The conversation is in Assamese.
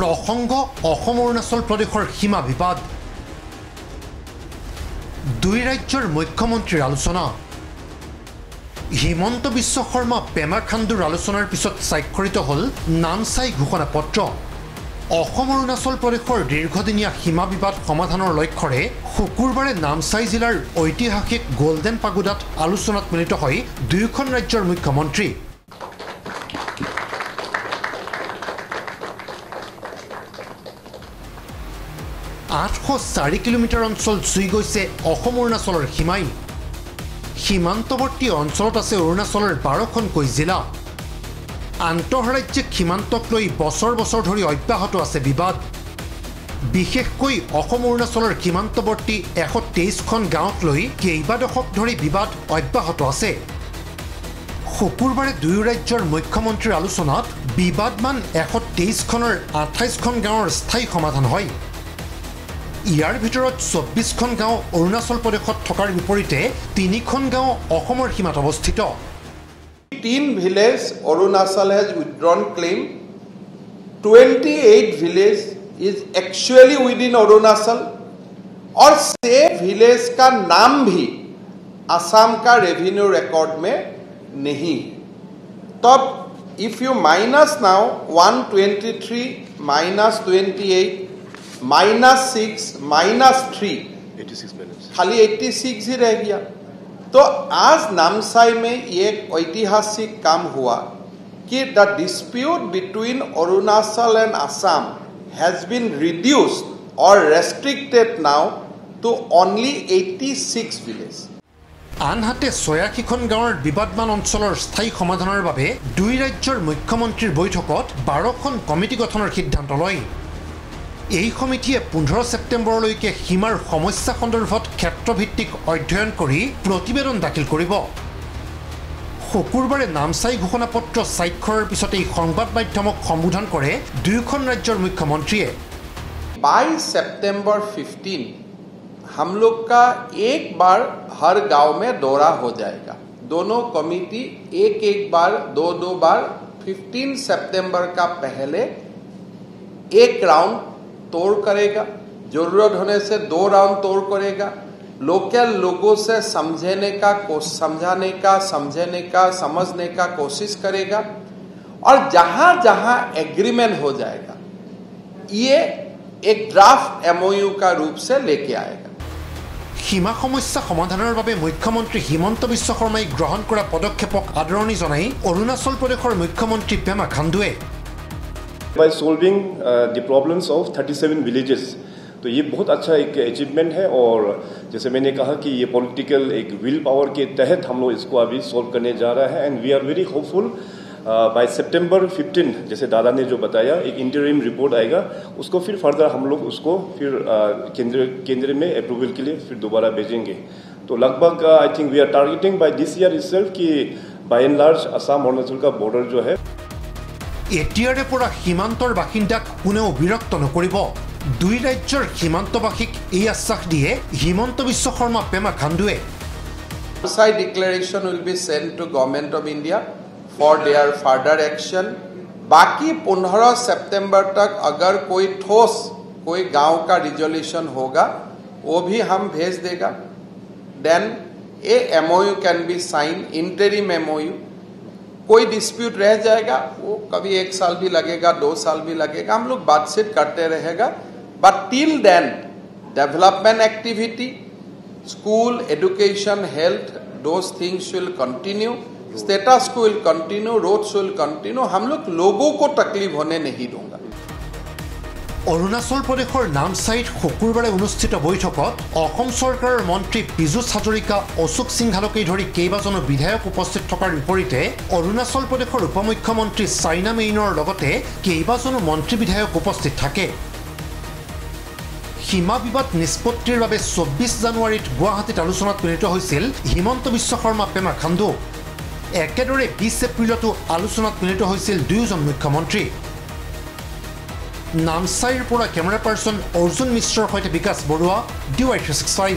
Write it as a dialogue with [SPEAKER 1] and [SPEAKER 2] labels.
[SPEAKER 1] প্ৰসংগ অসম অৰুণাচল প্ৰদেশৰ সীমা বিবাদ। দুই ৰাজ্যৰ মুখ্যমন্ত্ৰীৰ আলোচনা। হিমন্ত বিশ্ব শৰ্মা পেমা খাণ্ডুৰ আলোচনাৰ পিছত স্বাক্ষৰিত হ'ল নামচাই ঘোষণা পত্ৰ। অসম অৰুণাচল প্ৰদেশৰ দীৰ্ঘদিনীয়া সীমা বিবাদ সমাধানৰ লক্ষ্যৰে শুকুৰবাৰে নামচাই জিলাৰ ঐতিহাসিক গল্ডেন পাগোডাত আলোচনাত মিলিত হয় দুয়োখন ৰাজ্যৰ মুখ্যমন্ত্ৰী আঠশ চাৰি কিলোমিটাৰ অঞ্চল চুই গৈছে অসম অৰুণাচলৰ সীমাই সীমান্তৱৰ্তী অঞ্চলত আছে অৰুণাচলৰ বাৰখনকৈ জিলা। আন্তঃৰাজ্যিক সীমান্তক লৈ বছৰ বছৰ ধৰি অব্যাহত আছে বিবাদ। বিশেষকৈ অসম অৰুণাচলৰ সীমান্তৱৰ্তী এশ তেইছখন গাঁৱক লৈ কেইবা দশক ধৰি বিবাদ অব্যাহত আছে। শুকুৰবাৰে দুয়ো ৰাজ্যৰ মুখ্যমন্ত্ৰীৰ আলোচনাত বিবাদমান এশ তেইছখনৰ আঠাইছখন গাঁৱৰ স্থায়ী সমাধান হয়। ইয়াৰ ভিতৰত চৌব্বিছখন গাঁও অৰুণাচল প্ৰদেশত থকাৰ বিপৰীতে তিনিখন গাঁও অসমৰ সীমাত অৱস্থিত
[SPEAKER 2] 18 village Arunachal has withdrawn claim. 28 village is actually within Arunachal और से विलेज का नाम भी असम का रेवेन्यू रिकॉर्ड में नहीं तब if you minus now 123 minus 28 minus 6 minus 3 खाली 86 ही रह गया तो आज नामसाई में ये एक ऐतिहासिक काम हुआ कि the dispute between Arunachal and Assam has been reduced और restricted now to only 86 village
[SPEAKER 1] আনহাতে ছয়াশীখন গাঁৱৰ বিবাদমান অঞ্চলৰ স্থায়ী সমাধানৰ বাবে দুই ৰাজ্যৰ মুখ্যমন্ত্ৰীৰ বৈঠকত বাৰখন কমিটি গঠনৰ সিদ্ধান্ত লয় এই সমিতিয়ে পোন্ধৰ ছেপ্টেম্বৰলৈকে সীমাৰ সমস্যা সন্দৰ্ভত ক্ষেত্ৰভিত্তিক অধ্যয়ন কৰি প্ৰতিবেদন দাখিল কৰিব শুকুৰবাৰে নামচাই ঘোষণাপত্ৰ স্বাক্ষৰৰ পিছতে এই সংবাদ মাধ্যমক সম্বোধন কৰে দুয়োখন ৰাজ্যৰ মুখ্যমন্ত্ৰীয়ে
[SPEAKER 2] बाई सितंबर 15 हम लोग का एक बार हर गांव में दौरा हो जाएगा दोनों कमिटी एक एक बार दो दो बार 15 सितंबर का पहले एक राउंड तोड़ करेगा जरूरत होने से दो राउंड तोड़ करेगा लोकल लोगों से समझने का कोश- समझाने का समझने का समझने का कोशिश करेगा और जहां जहां एग्रीमेंट हो जाएगा ये एक ड्राफ्ट एमओयू का रूप से लेके आएगा
[SPEAKER 1] সীমা সমস্যা সমাধানৰ বাবে মুখ্যমন্ত্ৰী হিমন্ত বিশ্ব শৰ্মাই গ্ৰহণ কৰা পদক্ষেপক আদৰণি জনাই অৰুণাচল প্ৰদেশৰ মুখ্যমন্ত্ৰী পেমা খাণ্ডুৱে
[SPEAKER 3] by solving the problems of of 37 villages तो ये बहुत अच्छा एक अचीवमेंट है और जैसे मैंने कहा कि ये पॉलिटिकल एक विल पावर के तहत हम लोग इसको अभी सॉल्व करने जा रहा है। And we are very hopeful by सितंबर 15 जैसे दादा ने जो बताया एक इंटरिम रिपोर्ट आएगा। उसको फिर फर्दर हम लोग उसको फिर uh, केंद्र केंद्र में अप्रूवल के लिए फिर दोबारा भेजेंगे। तो लगभग I think we are targeting by this year itself कि by and large Assam Arunachal का बॉर्डर जो है
[SPEAKER 1] এতিয়াৰে পৰা সীমান্তৰ বাসিন্দাক কোনেও বিৰক্ত নকৰিব দুই ৰাজ্যৰ সীমান্তবাসীক এই আশ্বাস দিয়ে Himanta Biswa Sarma Pema খাণ্ডুৱে
[SPEAKER 2] Side declaration will be sent to Government of India for their further action. बाकी 15 सितंबर तक अगर कोई ठोस कोई गांव का रिजोल्यूशन होगा वो भी हम भेज देगा then a MOU can be sign interim MOU कोई डिस्प्यूट रह जाएगा, वो कभी एक साल भी लगेगा, दो साल भी लगेगा, हम लोग बातचीत करते रहेगा। But till then development activity school education health those things will continue status will continue roads will continue हम लोग लोगों को तकलीफ़ होने नहीं दूँगा।
[SPEAKER 1] অৰুণাচল প্ৰদেশৰ নামচাইত শুকুৰবাৰে অনুষ্ঠিত বৈঠকত অসম চৰকাৰৰ মন্ত্ৰী পীযুষ হাজৰিকা অশোক সিংহালকে ধৰি কেইবাজনো বিধায়ক উপস্থিত থকাৰ বিপৰীতে অৰুণাচল প্ৰদেশৰ উপ মুখ্যমন্ত্ৰী চাইনা মেইনৰ লগতে কেইবাজনো মন্ত্ৰী বিধায়ক উপস্থিত থাকে। সীমা বিবাদ নিষ্পত্তিৰ বাবে চৌব্বিছ জানুৱাৰীত গুৱাহাটীত আলোচনাত মিলিত হৈছিল হিমন্ত বিশ্ব শৰ্মা পেমা খাণ্ডু। একেদৰে বিছ এপ্ৰিলতো আলোচনাত মিলিত হৈছিল দুয়োজন মুখ্যমন্ত্ৰী। নামচাইৰ পৰা কেমেৰা পাৰ্চন অৰ্জুন মিশ্ৰৰ সৈতে Bikash Baruah D Y three six five.